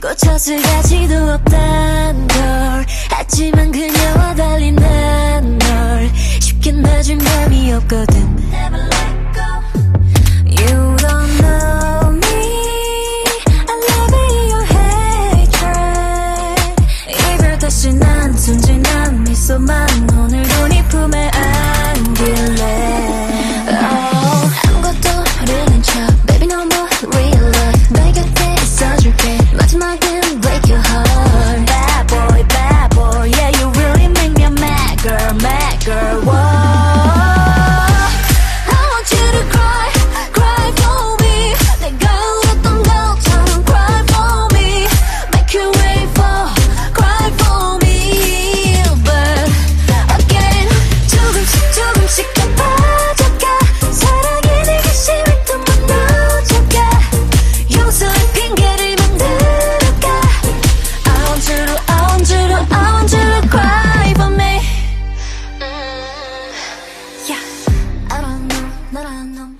꽂혔을 가지도 없단 걸 하지만 그녀와 달리 난 널 쉽게 놔준 감이 없거든 Never let go You don't know me I love it, your hatred 이별 다시 난 순진한 미소만 能